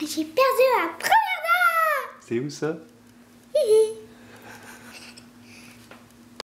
J'ai perdu la première dent. C'est où ça?